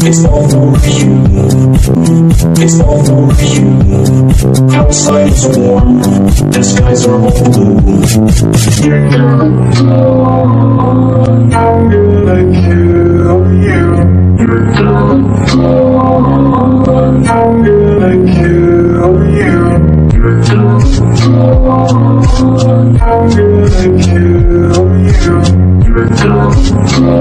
It's all over you. It's all over you. Outside is warm. The skies are all blue. You're gonna die. I kill you. You're gonna die. I kill you. You're gonna die. I kill you. You're gonna.